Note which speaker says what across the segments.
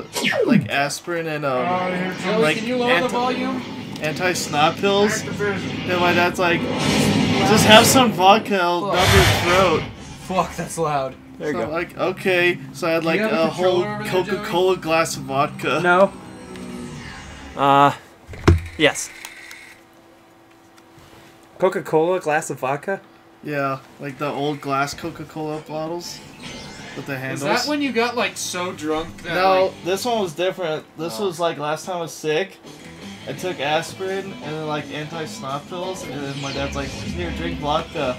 Speaker 1: uh like aspirin and um
Speaker 2: Joey,
Speaker 1: like
Speaker 2: can you lower the
Speaker 1: anti-
Speaker 2: volume?
Speaker 1: anti snot pills. And my dad's like, just have some vodka, it'll numb your throat.
Speaker 2: Fuck, that's loud.
Speaker 3: There you
Speaker 1: So I'm
Speaker 3: go.
Speaker 1: like, okay. So I had like
Speaker 2: a
Speaker 1: a whole
Speaker 2: controller over there, Joey?
Speaker 1: Coca Cola glass of vodka.
Speaker 3: No. Uh, yes. Coca Cola, glass of vodka.
Speaker 1: Yeah, like the old glass Coca Cola bottles with the
Speaker 2: Is that when you got like so drunk that
Speaker 1: No,
Speaker 2: like,
Speaker 1: this one was different. This
Speaker 2: Oh.
Speaker 1: was like last time I was sick. I took aspirin and then like anti snot pills, and then my dad's like, "Here, drink vodka."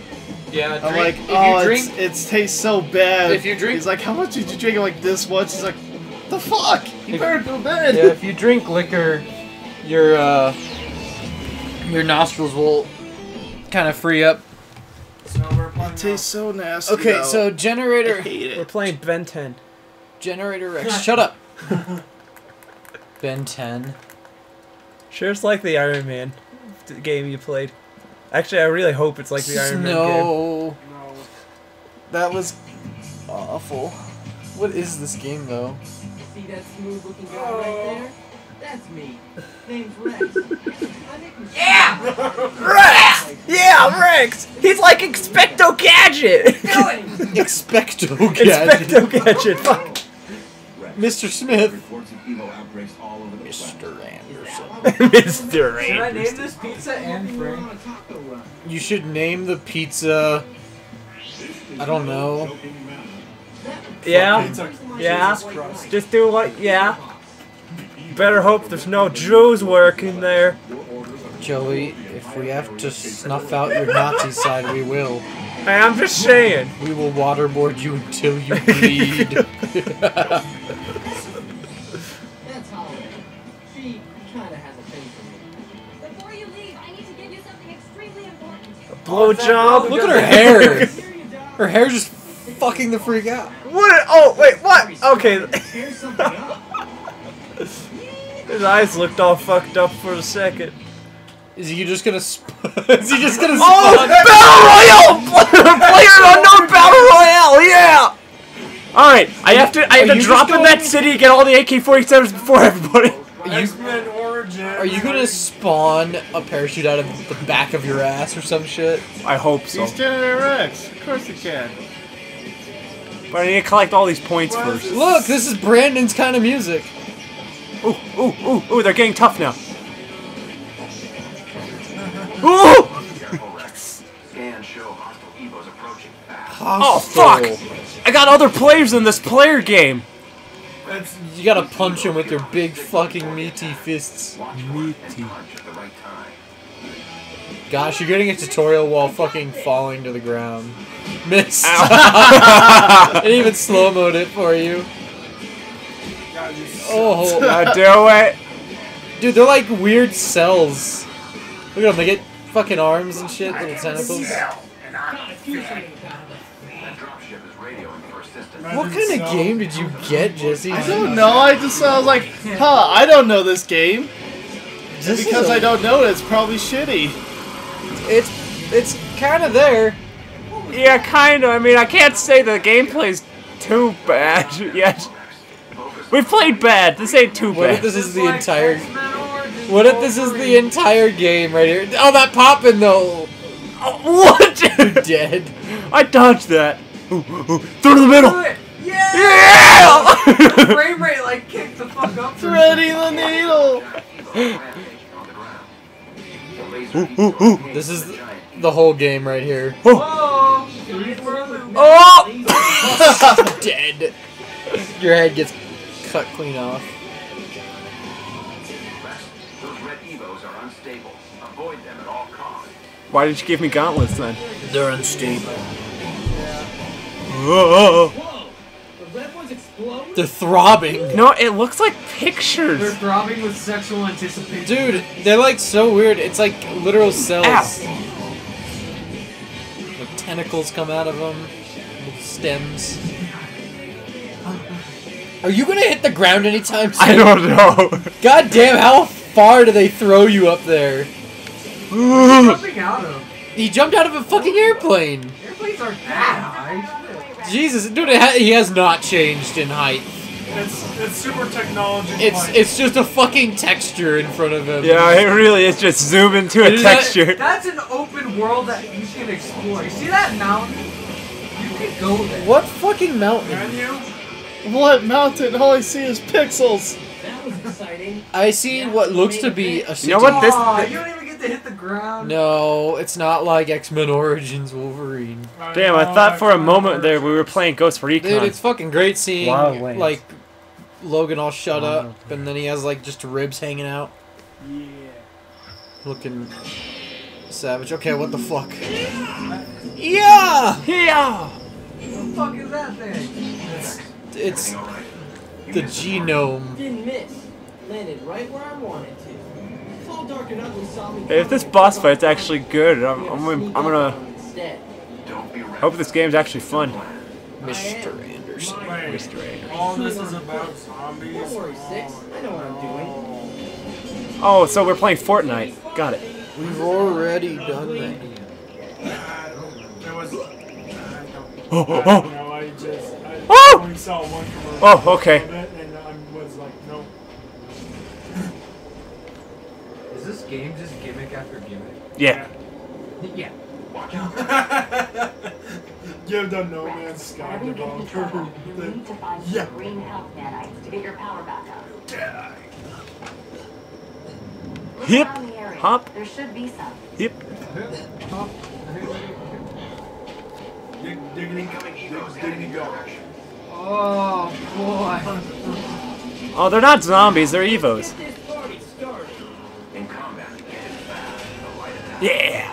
Speaker 2: yeah,
Speaker 1: I'm
Speaker 2: drink,
Speaker 1: like,
Speaker 2: if
Speaker 1: "Oh,
Speaker 2: you
Speaker 1: it's, it tastes so bad."
Speaker 2: If you drink-
Speaker 1: he's like, "How much did you drink?" I'm like, "This much." He's like, "The fuck? You
Speaker 2: If-
Speaker 1: better go to bed."
Speaker 2: yeah, if you drink liquor, your uh, your nostrils will kind of free up.
Speaker 1: It tastes so nasty.
Speaker 2: Okay,
Speaker 1: though.
Speaker 2: so
Speaker 1: I
Speaker 2: generator
Speaker 1: hate
Speaker 3: We're playing Ben 10.
Speaker 2: generator Rex, shut up. Ben 10.
Speaker 3: Sure, it's like the Iron Man game you played. Actually, I really hope it's like the Iron Man game.
Speaker 2: no. That was awful. What is this game though?
Speaker 4: See that smooth looking guy right there? That's me. Name's Rex. yeah!
Speaker 3: Rex! Yeah, Rex! He's like Expecto Gadget!
Speaker 2: Expecto Gadget.
Speaker 3: Expecto Gadget, fuck.
Speaker 2: Mr. Smith.
Speaker 5: Reports of Evo outbreaks all over the
Speaker 2: Mr. Anderson.
Speaker 3: Mr.
Speaker 6: Should I name this pizza Anne Frank?
Speaker 4: on a taco run.
Speaker 2: You should name the pizza. I don't know.
Speaker 3: Yeah? Yeah? Just do what? Yeah? Better hope there's no Jews working there.
Speaker 2: Joey, if we have to snuff out your Nazi side, we will.
Speaker 3: Hey, I'm just saying.
Speaker 2: We will waterboard you until you bleed.
Speaker 4: That's Holly. She kinda has a thing for me.
Speaker 7: Before you leave, I need to give you something extremely important.
Speaker 3: Blowjob?
Speaker 2: Look at her hair. Her hair's just fucking the freak out.
Speaker 3: What? Oh, wait, what? Okay.
Speaker 4: Tear something up.
Speaker 3: His eyes looked all fucked up for a second.
Speaker 2: Is he just gonna? Sp- is he just gonna?
Speaker 3: Oh. Battle Royale! Player unknown Battle Royale, yeah! Alright, I have to I have to drop in that city and get all the AK-47s before everybody.
Speaker 2: Are you, are you gonna spawn a parachute out of the back of your ass or some shit?
Speaker 3: I hope so.
Speaker 1: He's Generator Rex. Of course he can.
Speaker 3: But I need to collect all these points first.
Speaker 2: Look, this is Brandon's kind of music.
Speaker 3: Ooh, ooh, ooh, ooh, they're getting tough now. Ooh!
Speaker 5: Scans show hostile Evos approaching fast.
Speaker 3: Oh, oh fuck! I got other players in this player game.
Speaker 2: You gotta punch him with your big fucking meaty fists.
Speaker 5: Watch for and punch at the right time.
Speaker 2: Gosh, you're getting a tutorial while fucking falling to the ground. Miss. it even slow mode it for you. Oh,
Speaker 3: I do it.
Speaker 2: dude, they're like weird cells. Look at them, they get fucking arms and shit, little tentacles.
Speaker 5: That dropship is radioing for assistance.
Speaker 2: What kind of game did you get, Jesse?
Speaker 1: I don't know. I just I was like, huh? I don't know this game.
Speaker 2: This is
Speaker 1: because
Speaker 2: a-
Speaker 1: I don't know it, it's probably shitty.
Speaker 2: It's it's kind of there.
Speaker 3: Yeah, kinda. I mean, I can't say the gameplay's too bad yet. We've played bad. This ain't too bad.
Speaker 2: What if
Speaker 3: bad.
Speaker 2: this is the entire? What if this is the entire game right here? Oh, that popping though.
Speaker 3: Oh, what?
Speaker 2: Dead.
Speaker 3: I dodged that. Ooh, ooh, through the middle.
Speaker 6: Yeah!
Speaker 3: Yeah!
Speaker 6: Frame rate like kicked the fuck up.
Speaker 1: Threading the needle.
Speaker 5: Evo rampage on the ground. The laser beams
Speaker 3: ooh,
Speaker 2: This is
Speaker 5: the
Speaker 2: the,
Speaker 5: giant
Speaker 2: the whole game right here.
Speaker 6: Whoa! Three for a loop.
Speaker 3: oh! oh!
Speaker 2: Dead. Your head gets cut clean off.
Speaker 5: Rex, those red Evos are unstable. Avoid them at all costs.
Speaker 3: Why did you give me gauntlets then?
Speaker 2: They're unstable.
Speaker 3: Oh.
Speaker 4: Whoa! The red ones explode?
Speaker 2: They're throbbing.
Speaker 3: No, it looks like pictures.
Speaker 6: They're
Speaker 3: pictures.
Speaker 6: throbbing with sexual anticipation.
Speaker 2: Dude, they're like so weird. It's like literal cells.
Speaker 3: Ow.
Speaker 2: Like tentacles come out of them. Little stems. Are you gonna hit the ground anytime soon?
Speaker 3: I don't know.
Speaker 2: God damn, how far do they throw you up there?
Speaker 6: Jumping out of.
Speaker 2: He jumped out of a fucking airplane.
Speaker 6: Airplanes aren't that high.
Speaker 2: Jesus, dude, ha- he has not changed in height.
Speaker 8: It's it's super technology.
Speaker 2: It's
Speaker 8: like-
Speaker 2: it's just a fucking texture in front of him.
Speaker 3: Yeah, it really is just zoom into a
Speaker 2: Isn't that-
Speaker 3: texture.
Speaker 6: That's an open world that you can explore. You see that mountain? You can go there.
Speaker 2: What fucking mountain?
Speaker 8: Can you?
Speaker 1: What mountain? All I see is pixels.
Speaker 4: That was exciting.
Speaker 2: I see what looks to be a
Speaker 3: You know what this?
Speaker 6: Aw, you don't even get to hit the ground.
Speaker 2: No, it's not like X Men Origins Wolverine.
Speaker 3: Damn, I oh, thought for a moment there we were playing Ghost Recon.
Speaker 2: Dude, it's fucking great seeing
Speaker 3: Wildlands.
Speaker 2: like Logan all shut up, and then he has like just ribs hanging out,
Speaker 8: Yeah.
Speaker 2: looking savage. Okay, what the fuck? Yeah,
Speaker 3: Yeah.
Speaker 6: What the fuck is that thing?
Speaker 2: It's
Speaker 5: All right.
Speaker 2: The
Speaker 5: missed
Speaker 2: genome.
Speaker 4: Didn't miss. Landed right where I wanted to. It's all dark and ugly saw me
Speaker 3: If this boss fight's actually good, I'm, I'm, gonna- I'm gonna
Speaker 4: on him Instead.
Speaker 5: Don't be reckless.
Speaker 3: hope this game's actually fun.
Speaker 2: Mr. Anderson.
Speaker 3: Mr. Anderson.
Speaker 8: all this is about zombies.
Speaker 4: Don't worry, Six. I know what I'm doing.
Speaker 3: Oh, so we're playing Fortnite. Got it.
Speaker 2: We've already done that.
Speaker 8: There was. I
Speaker 3: Oh,
Speaker 8: oh,
Speaker 3: oh.
Speaker 8: I don't know. I just. I
Speaker 3: Oh!
Speaker 8: only saw one commercial.
Speaker 3: Oh, okay.
Speaker 8: and I was like, nope.
Speaker 6: Is this game just gimmick after gimmick?
Speaker 3: Yeah.
Speaker 6: yeah.
Speaker 8: Give the No Man's Sky
Speaker 7: Whenever you get into
Speaker 8: developer.
Speaker 7: trouble, you need to find
Speaker 8: Yeah.
Speaker 7: some green health nanites to get your power back up. Look
Speaker 3: Hip,
Speaker 7: around the
Speaker 3: hop.
Speaker 7: There should be some.
Speaker 3: Yep.
Speaker 8: Dig, diggity,
Speaker 5: Incoming
Speaker 8: dig,
Speaker 5: Evos
Speaker 8: diggity
Speaker 6: Oh boy.
Speaker 3: Oh, they're not zombies. They're evos.
Speaker 4: Get this party started.
Speaker 5: In combat, get it fast. The light attack.
Speaker 3: Yeah.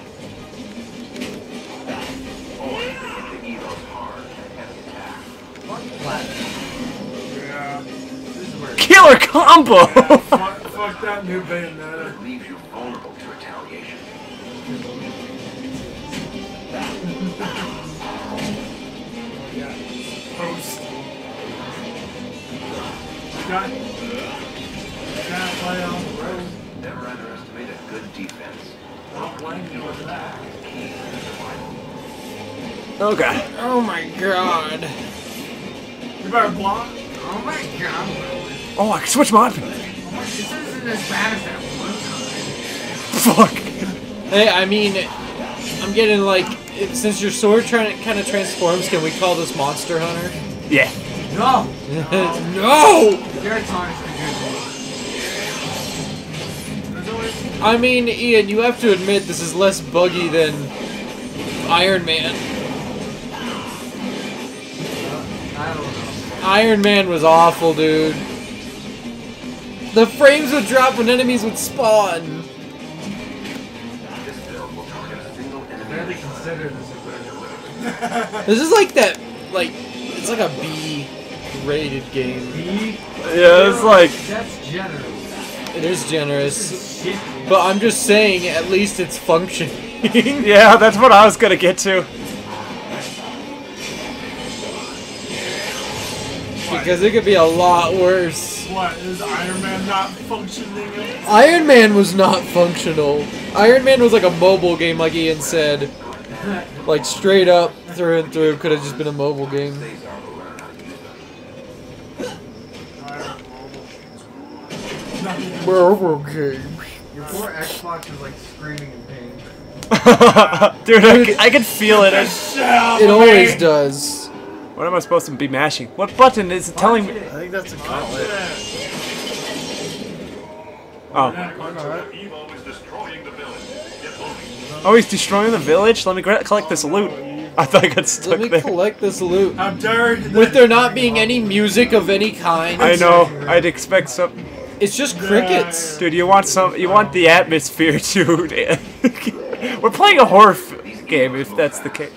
Speaker 5: Or hit the Evos hard. Heavy attack.
Speaker 8: Yeah.
Speaker 6: This is where.
Speaker 3: Killer combo.
Speaker 8: fuck, fuck that new Bayonetta.
Speaker 5: It leaves you vulnerable to retaliation.
Speaker 8: You got. You gotta play on the road.
Speaker 5: Never underestimate a good defense.
Speaker 8: Don't blame you for that.
Speaker 5: Key to survival.
Speaker 3: oh god.
Speaker 2: Oh my god.
Speaker 8: You better block.
Speaker 6: Oh my god.
Speaker 3: Oh, I can switch my weapon.
Speaker 6: This isn't as bad as that one time.
Speaker 3: Fuck.
Speaker 2: Hey, I mean, I'm getting like, it- since your sword trying to kind of transforms, can we call this Monster Hunter?
Speaker 3: Yeah.
Speaker 6: No!
Speaker 2: no!
Speaker 6: Garatonic's the good one.
Speaker 8: There's always.
Speaker 2: I mean, Ian, you have to admit this is less buggy than Iron Man.
Speaker 6: I don't know.
Speaker 2: Iron Man was awful, dude. The frames would drop when enemies would spawn.
Speaker 5: This build will target a single enemy.
Speaker 6: Barely consider this a good
Speaker 2: This is like that, like, it's like a B-rated game.
Speaker 3: Yeah, it's like.
Speaker 6: That's generous.
Speaker 2: It is generous, but I'm just saying, at least it's functioning.
Speaker 3: Yeah, that's what I was gonna get to.
Speaker 2: because it could be a lot worse.
Speaker 8: What? Is Iron Man not functioning?
Speaker 2: Iron Man was not functional. Iron Man was like a mobile game, like Ian said. Like straight up, through and through, could have just been a mobile game.
Speaker 5: Cesar will learn how to use them.
Speaker 2: Mobile game.
Speaker 6: Your poor Xbox is like screaming in pain.
Speaker 3: Dude, I, can- I can feel it.
Speaker 2: It always does.
Speaker 3: What am I supposed to be mashing? What button is it telling me?
Speaker 1: I think that's a gauntlet.
Speaker 3: Oh.
Speaker 5: Evo destroying the village.
Speaker 3: Oh, he's destroying the village? Let me gra- collect this loot. I thought I got
Speaker 2: Let me
Speaker 3: there.
Speaker 2: collect this loot.
Speaker 8: How dare you?
Speaker 2: With there not being any music of any kind,
Speaker 3: I know. I'd expect some.
Speaker 2: It's just crickets.
Speaker 3: Dude, you want some? You want the atmosphere to. We're playing a horror f- game, if that's the case.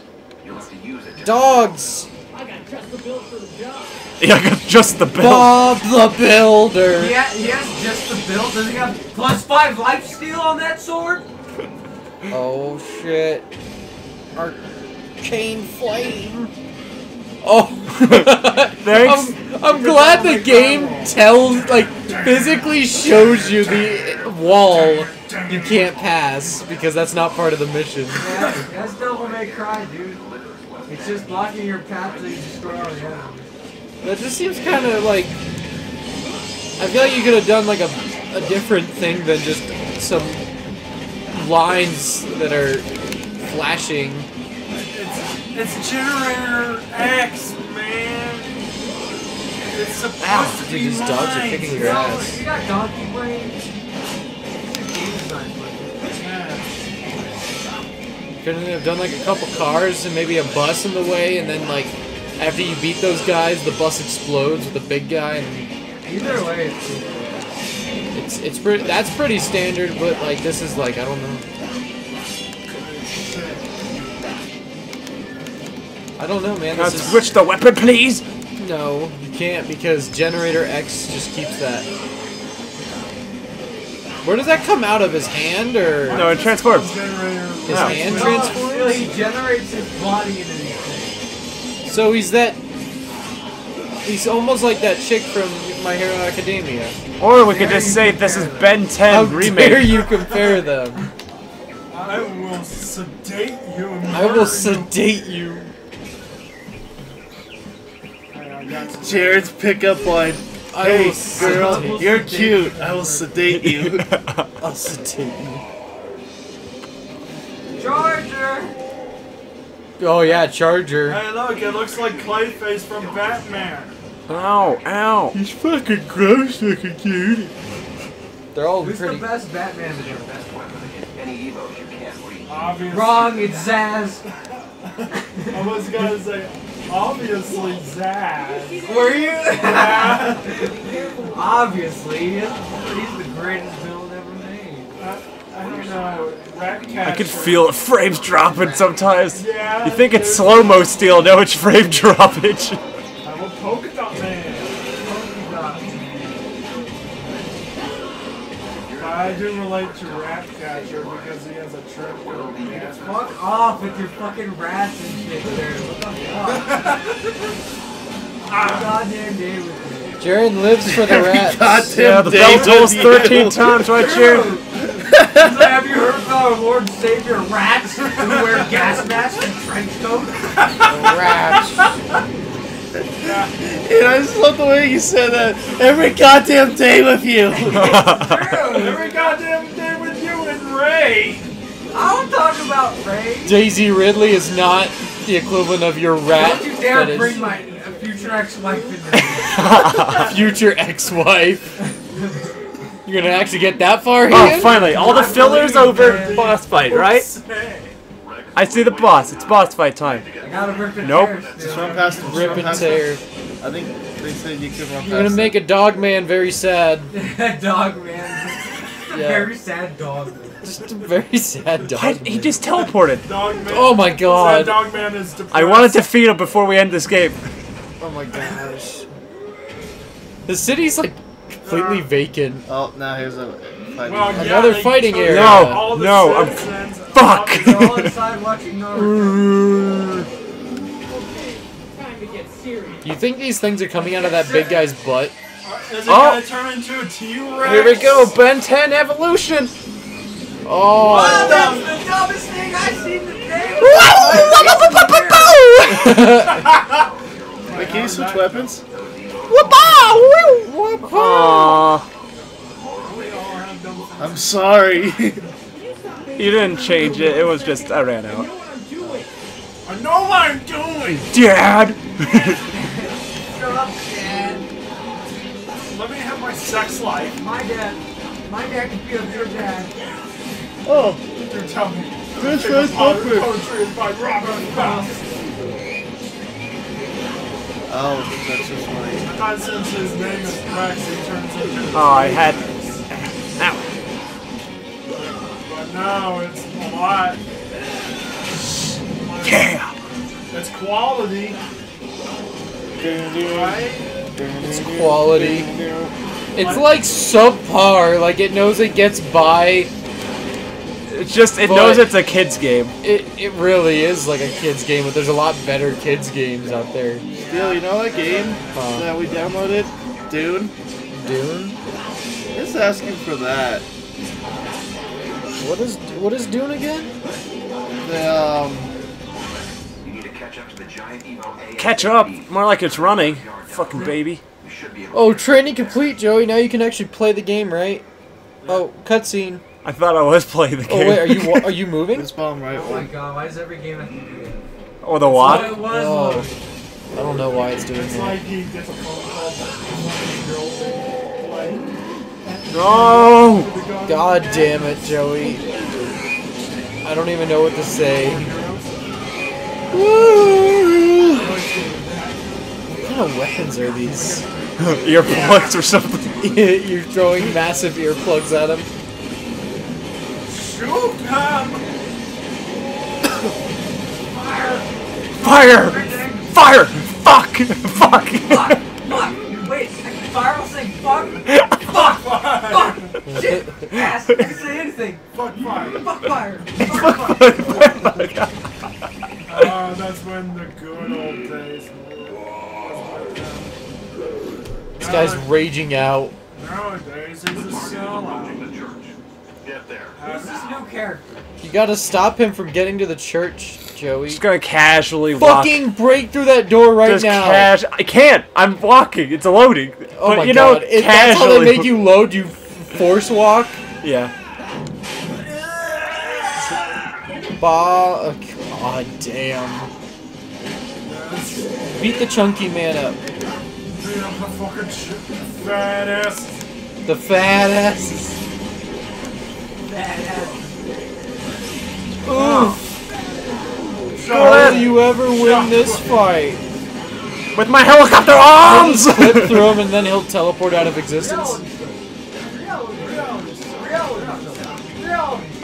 Speaker 5: You'll have to use it. to-
Speaker 2: Dogs.
Speaker 4: I got just the build for the job.
Speaker 3: Yeah, I got just the bill.
Speaker 2: Bob the Builder.
Speaker 6: Yeah, he has just the build. Does he have plus five life steal on that sword?
Speaker 2: Oh shit. Arcane flame. Oh.
Speaker 3: Thanks.
Speaker 2: I'm, I'm glad the game tells, like, physically shows you the wall you can't pass because that's not part of the mission.
Speaker 6: Yeah, that's Devil May Cry, dude. It's just blocking your path to destroy all the enemies.
Speaker 2: That just seems kind of like I feel like you could have done like a, a different thing than just some lines that are flashing.
Speaker 8: It's, it's Generator Rex, man. It's supposed
Speaker 2: Ow,
Speaker 8: to
Speaker 2: dude,
Speaker 8: be
Speaker 2: these dogs are
Speaker 8: lines.
Speaker 2: kicking your ass.
Speaker 6: you got donkey brain. It's a game design budget.
Speaker 8: Yeah.
Speaker 2: Couldn't they have done like a couple cars and maybe a bus in the way, and then like after you beat those guys, the bus explodes with the big guy, and
Speaker 6: Either way, it's
Speaker 2: it's it's pretty. That's pretty standard, but like this is like I don't know. I don't know, man.
Speaker 3: Now
Speaker 2: This is
Speaker 3: switch the weapon, please.
Speaker 2: no, you can't because Generator Rex just keeps that. Where does that come out of his hand or
Speaker 3: No, it transforms.
Speaker 8: Generator.
Speaker 2: his
Speaker 3: no.
Speaker 2: hand
Speaker 6: No,
Speaker 2: transforms?
Speaker 6: he generates his body into these things.
Speaker 2: So he's that. He's almost like that chick from My Hero Academia.
Speaker 3: Or we could just say this is Ben 10
Speaker 2: How
Speaker 3: remake.
Speaker 2: dare you compare them?
Speaker 8: I will sedate you.
Speaker 2: I will
Speaker 8: murder you.
Speaker 2: sedate you.
Speaker 1: Jared's pickup line.
Speaker 2: I
Speaker 1: Hey,
Speaker 2: will
Speaker 1: girl,
Speaker 2: sedate-
Speaker 1: you're cute. I will sedate you.
Speaker 2: I'll sedate you.
Speaker 6: Charger!
Speaker 2: Oh yeah, Charger.
Speaker 8: Hey, look, it looks like Clayface from Batman.
Speaker 3: Ow, ow.
Speaker 1: He's fucking gross looking dude.
Speaker 2: They're all
Speaker 6: Who's
Speaker 2: pretty.
Speaker 6: the best Batman ever?
Speaker 5: Best weapon against any evos you can't reach.
Speaker 8: Obviously.
Speaker 6: Wrong, it's Zaz.
Speaker 8: I was gonna say, obviously, Zaz.
Speaker 6: Were you?
Speaker 8: Yeah.
Speaker 6: Obviously, he's he's the greatest villain ever made.
Speaker 8: I, I don't know. Ratcatcher.
Speaker 3: I could feel it frames dropping sometimes.
Speaker 8: Yeah.
Speaker 3: You think it's slow mo steel, no, it's frame droppage.
Speaker 8: I do relate to Ratcatcher because he has a trick code. Yeah.
Speaker 6: Fuck off with your fucking rats and shit there. What the fuck? Goddamn day with you.
Speaker 2: Jared lives for the rats.
Speaker 1: Goddamn
Speaker 3: Yeah, the bell
Speaker 1: with
Speaker 3: tolls 13 times right here.
Speaker 6: Have you heard about our Lord Savior rats who wear gas masks and trench coats?
Speaker 2: Rats.
Speaker 1: And I just love the way you said that. Every goddamn day with you.
Speaker 8: Every goddamn day with you and Rey.
Speaker 6: I don't talk about Rey.
Speaker 2: Daisy Ridley is not the equivalent of your rat.
Speaker 6: Don't you dare
Speaker 2: that is
Speaker 6: bring my future ex-wife in there.
Speaker 2: future ex-wife. You're gonna actually get that far
Speaker 3: Oh,
Speaker 2: Ian?
Speaker 3: finally, all the fillers over. Boss fight, right?
Speaker 8: Say.
Speaker 3: I see the boss. It's boss fight time.
Speaker 6: I gotta rip it
Speaker 3: Nope.
Speaker 6: there
Speaker 1: Just run past him.
Speaker 2: Rip and tear.
Speaker 1: I think they said you could run past
Speaker 2: You're gonna make a dog man very sad.
Speaker 6: dog man.
Speaker 2: Yeah.
Speaker 6: Very sad dog. Man.
Speaker 2: Just a very sad dog.
Speaker 3: What? He just teleported.
Speaker 8: Dog man.
Speaker 2: Oh my god.
Speaker 8: That dog man is depressed.
Speaker 3: I wanted to feed him before we end this game.
Speaker 2: Oh my gosh. The city's like completely uh, vacant.
Speaker 1: Oh, now here's a fighting.
Speaker 8: Well, yeah,
Speaker 2: Another
Speaker 8: they
Speaker 2: fighting
Speaker 8: took
Speaker 2: area.
Speaker 8: out
Speaker 3: No,
Speaker 8: all the
Speaker 3: no, I'm-
Speaker 8: citizens,
Speaker 3: Fuck.
Speaker 6: They're all inside watching Naruto.
Speaker 7: Time to get serious.
Speaker 2: You think these things are coming out of that big guy's butt?
Speaker 8: Is it
Speaker 3: Oh.
Speaker 8: gonna turn into a T-Rex?
Speaker 3: Here we go, Ben 10 evolution.
Speaker 2: Oh.
Speaker 6: That's the dumbest thing I've seen today.
Speaker 1: Wait, can you switch weapons?
Speaker 3: Aww.
Speaker 1: I'm sorry.
Speaker 3: You didn't change it. It was just I ran out.
Speaker 8: I know what I'm doing.
Speaker 3: Dad.
Speaker 6: Shut up, Dad.
Speaker 8: Let me have my sex life.
Speaker 6: My dad. My dad can feel your dad.
Speaker 1: oh,
Speaker 8: You tell me.
Speaker 1: French
Speaker 8: Favorite
Speaker 1: fries
Speaker 8: poetry is by Robert Frost.
Speaker 1: Oh, that's just funny.
Speaker 8: Not since his name is Rex, he turns into.
Speaker 3: Oh, I had.
Speaker 8: No, it's a lot.
Speaker 3: Yeah.
Speaker 8: It's quality, right?
Speaker 2: It's quality. It's like subpar. Like it knows it gets by.
Speaker 3: It's just it knows it's a kids game.
Speaker 2: It it really is like a kids game, but there's a lot better kids games out there.
Speaker 1: Still, you know that game
Speaker 2: Huh.
Speaker 1: that we downloaded? Dune?
Speaker 2: Dune.
Speaker 1: It's asking for that.
Speaker 2: What is what is Dune again?
Speaker 1: The, um,
Speaker 5: You need to catch catch up to the giant Evo A.
Speaker 3: Catch up. More like it's running. Fucking baby.
Speaker 5: You should be able
Speaker 2: Oh, training complete, Joey. Now you can actually play the game, right? Oh, cutscene.
Speaker 3: I thought I was playing the game.
Speaker 2: Oh wait, are you are you moving?
Speaker 1: This bottom right
Speaker 6: Oh my
Speaker 1: one.
Speaker 6: god, why is every game have to do that?
Speaker 3: Oh, the what?
Speaker 2: Oh. I don't know why it's doing
Speaker 8: It's
Speaker 2: that.
Speaker 8: like he gets a phone call from one girl like
Speaker 3: No!
Speaker 2: God damn it, Joey. I don't even know what to say. Woo! What kind of weapons are these?
Speaker 3: Earplugs or something.
Speaker 2: You're throwing massive earplugs at him.
Speaker 8: Shoot him!
Speaker 3: Fire! Fire! Fire! Fuck! Fuck!
Speaker 6: Fuck! Fuck! Wait, I can fire while saying fuck? Fuck! Fuck! Shit! Ass! I can say anything!
Speaker 8: Fuck fire.
Speaker 6: Fuck fire! Fuck fire!
Speaker 8: Oh, that's when the good old days
Speaker 2: This guy's raging out.
Speaker 8: Nowadays, he's a sellout.
Speaker 5: Get there.
Speaker 6: Who's this new character?
Speaker 2: You gotta stop him from getting to the church, Joey.
Speaker 3: Just gonna casually walk.
Speaker 2: Fucking break through that door right
Speaker 3: Just
Speaker 2: now.
Speaker 3: cash. I can't. I'm walking. It's loading.
Speaker 2: oh
Speaker 3: but
Speaker 2: my
Speaker 3: you know,
Speaker 2: god. If that's how they make you load, you f- force walk?
Speaker 3: Yeah.
Speaker 2: Ba- oh, God damn. Beat the chunky man up.
Speaker 8: The fucking. Fat ass.
Speaker 2: The fat asses. Oof. Will you ever win this fight?
Speaker 3: With my helicopter arms.
Speaker 2: Flip through him and then he'll teleport out of existence.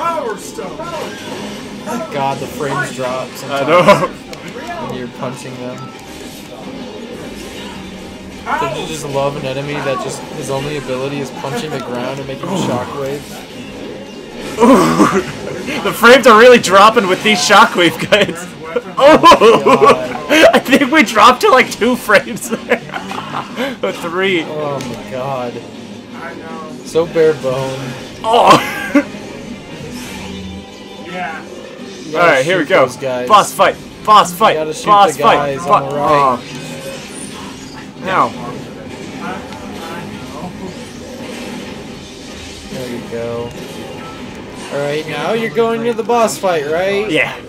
Speaker 8: Power stone.
Speaker 2: God, the frames drop
Speaker 3: I
Speaker 2: sometimes
Speaker 3: know.
Speaker 2: when you're punching them. Don't you just love an enemy that just his only ability is punching the ground and making shockwaves?
Speaker 3: the frames are really dropping with these shockwave guys. Oh! oh. I think we dropped to like two frames there. three.
Speaker 2: Oh my god.
Speaker 8: I know.
Speaker 2: So bare bone.
Speaker 3: Oh!
Speaker 8: Yeah.
Speaker 3: Alright, here we go.
Speaker 2: Guys.
Speaker 3: Boss fight. Boss fight. Boss fight. Bo-
Speaker 2: right.
Speaker 3: oh. Now.
Speaker 2: There you go. Alright, now you're going to the boss fight, right?
Speaker 3: Yeah.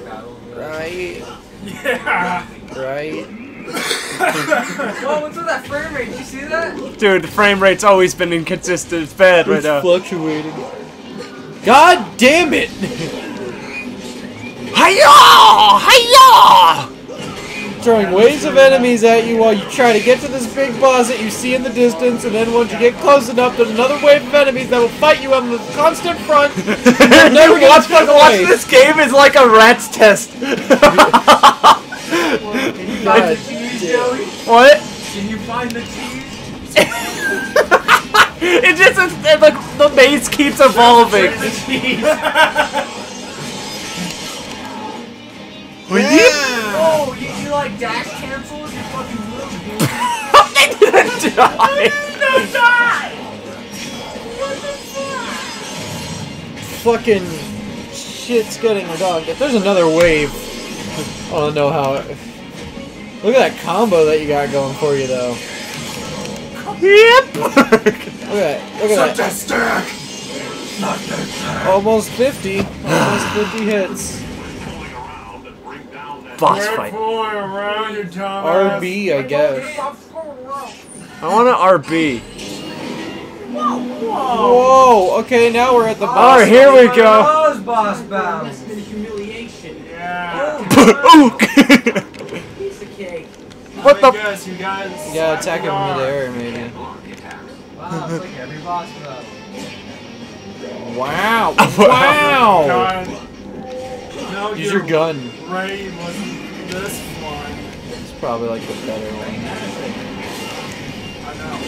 Speaker 2: Right.
Speaker 8: Yeah.
Speaker 2: Right.
Speaker 6: Whoa, what's with that frame rate? Did you see that?
Speaker 3: Dude, the frame rate's always been inconsistent. It's bad right
Speaker 2: It's
Speaker 3: now.
Speaker 2: fluctuating. God damn it!
Speaker 3: Hiya! Hiya!
Speaker 2: Throwing waves of enemies at you while you try to get to this big boss that you see in the distance, and then once you get close enough, there's another wave of enemies that will fight you on the constant front. never
Speaker 3: you
Speaker 2: get
Speaker 3: watch,
Speaker 2: stuck
Speaker 3: watch
Speaker 2: away.
Speaker 3: this game is like a rat's test.
Speaker 6: Can you find the
Speaker 2: God
Speaker 6: cheese. Joey?
Speaker 3: what?
Speaker 6: Can you find the cheese?
Speaker 3: It just is, it, like the maze keeps evolving.
Speaker 6: The cheese! Oh, you, you like dash cancel? You fucking rude, dude.
Speaker 3: they didn't die.
Speaker 2: Fucking shit's getting done. If there's another wave, I don't know how. It, look at that combo that you got going for you, though.
Speaker 3: Yep.
Speaker 2: Look at that. Look at that.
Speaker 8: a stack.
Speaker 2: Almost 50. Almost 50 hits.
Speaker 5: Pulling around and bring down that
Speaker 3: Boss
Speaker 8: Quit
Speaker 3: fight.
Speaker 8: around, you.
Speaker 2: RB, I guess.
Speaker 3: I want an RB.
Speaker 2: Whoa! Okay, now we're at the boss.
Speaker 3: Alright, here we go.
Speaker 6: Those boss battles.
Speaker 4: Been humiliation.
Speaker 8: Yeah. Oh.
Speaker 3: Ook.
Speaker 4: Piece of cake.
Speaker 3: What the-
Speaker 8: Let guess, you guys.
Speaker 2: You gotta attack him
Speaker 8: are.
Speaker 2: midair, maybe.
Speaker 5: block the attacks.
Speaker 6: Wow, it's like every boss battle.
Speaker 2: Wow!
Speaker 3: Oh,
Speaker 2: Wow!
Speaker 8: God. No,
Speaker 2: Use your gun.
Speaker 8: Ray wasn't this fun.
Speaker 2: It's probably like the better one.
Speaker 8: I know.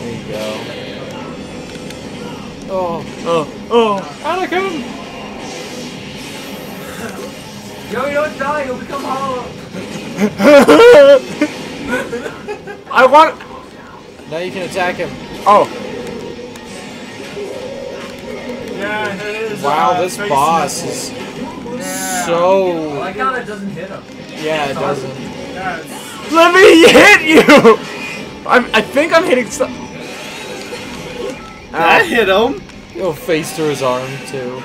Speaker 2: There you go. Oh,
Speaker 3: Oh, oh.
Speaker 2: Anakin!
Speaker 6: Joey, don't die, you'll become hollow.
Speaker 3: I want.
Speaker 2: Now you can attack him.
Speaker 3: Oh,
Speaker 8: Yeah.
Speaker 2: Wow,
Speaker 8: uh,
Speaker 2: this boss is
Speaker 8: Yeah.
Speaker 6: I
Speaker 2: so.
Speaker 6: like how that doesn't hit him.
Speaker 2: Yeah, it doesn't.
Speaker 8: Yeah,
Speaker 3: Let me hit you! I'm, I think I'm hitting some.
Speaker 1: That hit him.
Speaker 2: Go face to his arm too.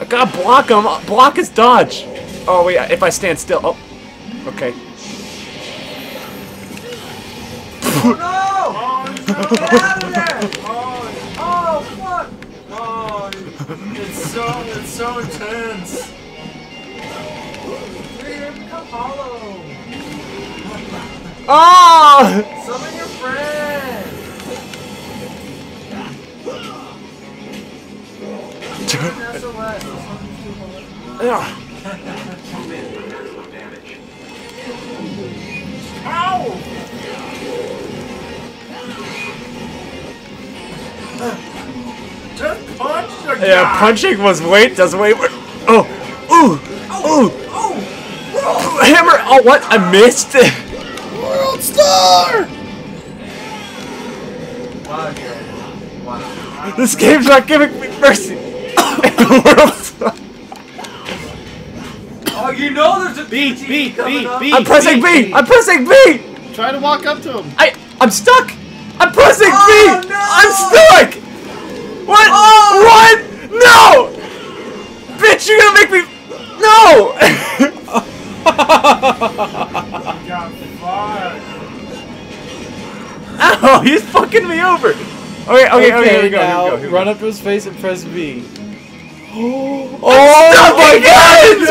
Speaker 3: I gotta block him. Block his dodge. Oh wait, if I stand still. Oh, okay.
Speaker 6: Oh no! Get out of there! Oh fuck!
Speaker 8: oh, it's so it's so intense.
Speaker 6: Become hollow.
Speaker 3: Oh!
Speaker 6: Summon your friend. SOS.
Speaker 3: Ugh.
Speaker 8: Just punch the
Speaker 3: Yeah, punching was weight. Does weight? Oh, ooh, ooh. Hammer. Oh, what? I missed. it.
Speaker 1: World star.
Speaker 6: Wow, Wow.
Speaker 3: this game's not giving me mercy. World Star.
Speaker 6: Oh, you know there's a
Speaker 1: B,
Speaker 6: PT
Speaker 1: B,
Speaker 6: coming
Speaker 1: B,
Speaker 6: up.
Speaker 1: B.
Speaker 3: I'm pressing B. I'm pressing B.
Speaker 1: Try to walk up to him.
Speaker 3: I. I'm stuck. I'm pressing
Speaker 6: Oh,
Speaker 3: B.
Speaker 6: no.
Speaker 3: I'm stuck. What?
Speaker 6: Oh.
Speaker 3: What? No. Bitch, you're gonna make me. No.
Speaker 8: got.
Speaker 3: Ow! He's fucking me over. Okay, okay, okay. Here we go.
Speaker 2: now
Speaker 3: here we go, here we
Speaker 2: run up to his face and press B.
Speaker 3: Oh
Speaker 2: Oh
Speaker 3: my god! It's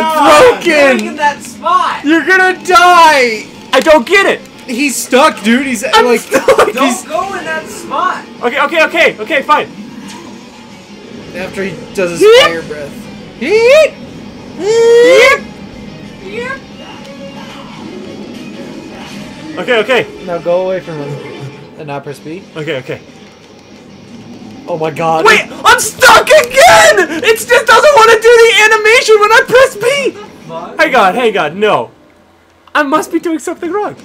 Speaker 6: Breaking
Speaker 3: broken!
Speaker 6: that spot.
Speaker 2: You're gonna die!
Speaker 3: I don't get it!
Speaker 2: He's stuck, dude. He's
Speaker 3: I'm
Speaker 2: like
Speaker 3: stuck!
Speaker 6: Don't
Speaker 2: he's
Speaker 6: go in that spot.
Speaker 3: Okay, okay, okay, okay, fine.
Speaker 2: After he does his
Speaker 3: Yep.
Speaker 2: fire breath.
Speaker 3: Yep. Okay, okay,
Speaker 2: Now go away from him and not press B.
Speaker 3: okay, okay.
Speaker 2: Oh my god.
Speaker 3: Wait, I'm stuck again! It just doesn't want to do the animation when I press B!
Speaker 6: Fuck.
Speaker 3: Hey God, hey God, no. I must be doing something wrong.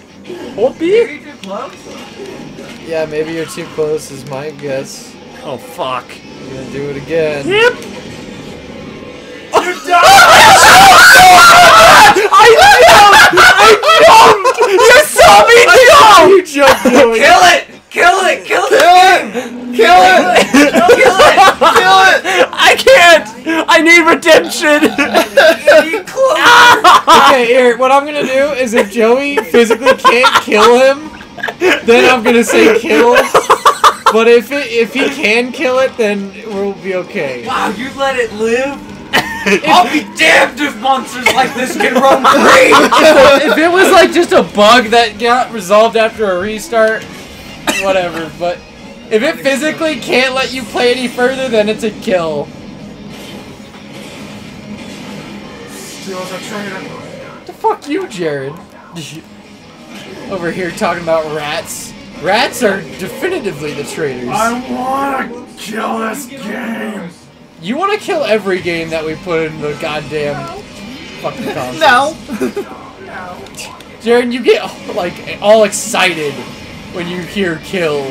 Speaker 3: Hold B?
Speaker 6: you too close?
Speaker 2: Yeah, maybe you're too close is my guess.
Speaker 3: Oh fuck.
Speaker 2: You're gonna do it again.
Speaker 3: Yep. I jumped! I jumped! You saw me jump!
Speaker 2: You jumped through it.
Speaker 6: Kill it! Kill it! Kill the king!
Speaker 1: Kill it!
Speaker 6: Kill it!
Speaker 1: Kill it!
Speaker 3: I can't! I need redemption!
Speaker 2: Okay, here, what I'm gonna do is if Joey physically can't kill him, then I'm gonna say kill. But if it, if he can kill it, then we'll be okay.
Speaker 6: Wow, you let it live? I'll be damned if monsters like this can roam free!
Speaker 2: if it was like just a bug that got resolved after a restart, whatever. But if it physically can't let you play any further, then it's a kill.
Speaker 8: Steals a traitor.
Speaker 2: The fuck you, Jared? Over here talking about rats. Rats are definitively the traitors.
Speaker 8: I wanna kill this game.
Speaker 2: You want to kill every game that we put in the goddamn fucking console.
Speaker 1: No.
Speaker 2: Jared, you get like all excited when you hear kill.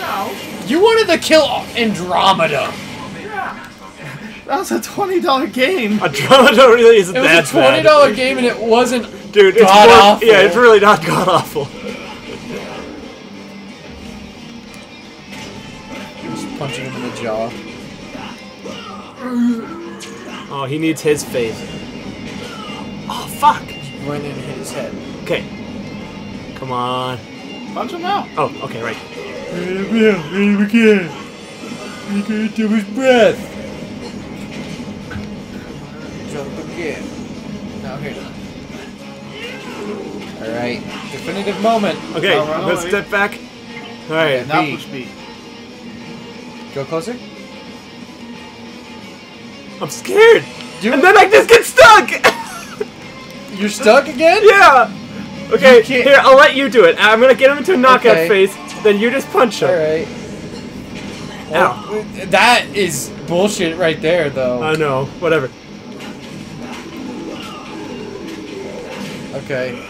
Speaker 8: No.
Speaker 2: You wanted to kill Andromeda. Yeah.
Speaker 1: That was a twenty dollar game.
Speaker 3: Andromeda really isn't
Speaker 2: It was a twenty
Speaker 3: bad.
Speaker 2: dollar game and it wasn't.
Speaker 3: Dude, it's
Speaker 2: god
Speaker 3: more-
Speaker 2: awful.
Speaker 3: Yeah, it's really not god awful.
Speaker 2: Punching him in the jaw.
Speaker 3: Oh, he needs his faith. Oh, fuck.
Speaker 2: Went in and hit his head.
Speaker 3: Okay. Come on.
Speaker 1: Punch him now.
Speaker 3: Oh, okay, right.
Speaker 2: Hit him again. He can't do his breath. Jump again. Now hit him. Alright, definitive moment.
Speaker 3: Okay,
Speaker 1: Now
Speaker 3: let's
Speaker 1: away.
Speaker 3: step back. Alright.
Speaker 1: Now
Speaker 2: B.
Speaker 1: push B.
Speaker 2: Go closer.
Speaker 3: I'm scared.
Speaker 2: Do
Speaker 3: And then I just get stuck!
Speaker 2: You're stuck again?
Speaker 3: yeah! Okay, here, I'll let you do it. I'm gonna get him into a knockout
Speaker 2: Okay.
Speaker 3: phase, then you just punch him.
Speaker 2: Alright. Well, that is bullshit right there, though.
Speaker 3: I know, whatever.
Speaker 2: Okay.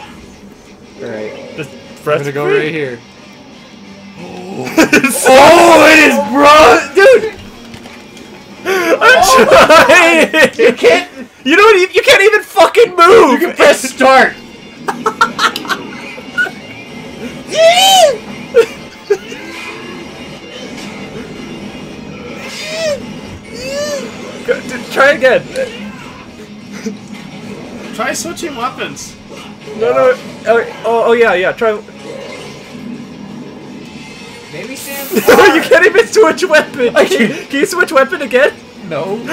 Speaker 2: Alright.
Speaker 3: Just
Speaker 2: I'm gonna go right here.
Speaker 3: oh, it is bro! Dude! I'm oh. trying. you can't. You don't. e- You can't even fucking move.
Speaker 2: You can press start.
Speaker 3: Go- d- Try again.
Speaker 1: Try switching weapons.
Speaker 3: No, no. Oh, oh, oh yeah, yeah. Try.
Speaker 2: Maybe Sam.
Speaker 3: you can't even switch weapon. Can, can you switch weapon again?
Speaker 2: No.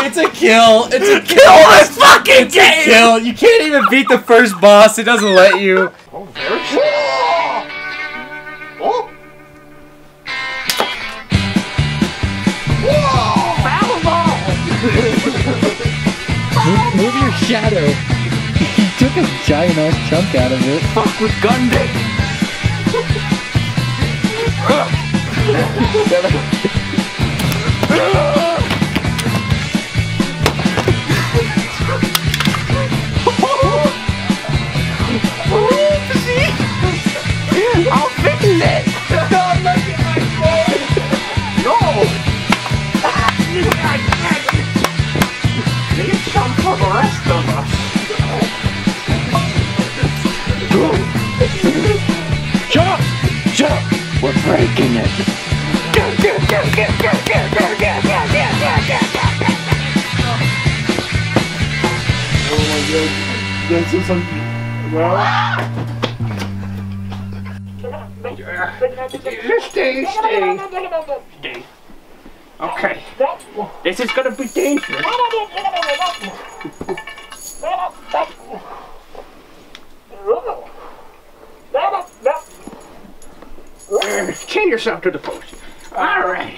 Speaker 2: it's a kill. It's a kill.
Speaker 3: Kill this fucking
Speaker 2: It's a kill. You can't even beat the first boss. It doesn't let you.
Speaker 9: Oh, move, oh. move your shadow. he took a giant ass chunk out of it.
Speaker 5: Fuck with Gunday. I'll fix it. No. Leave some for the rest of us. Shut up! Shut up! We're breaking it. Oh my god.
Speaker 8: This is some. Well,
Speaker 5: Stay, stay, stay. Okay. This is gonna be dangerous. Chain yourself to the post. All right.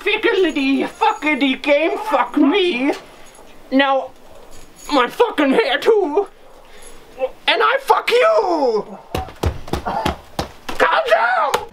Speaker 5: Fickledee, fuckity game, fuck me. Now, my fucking hair too. And I fuck you! Calm down!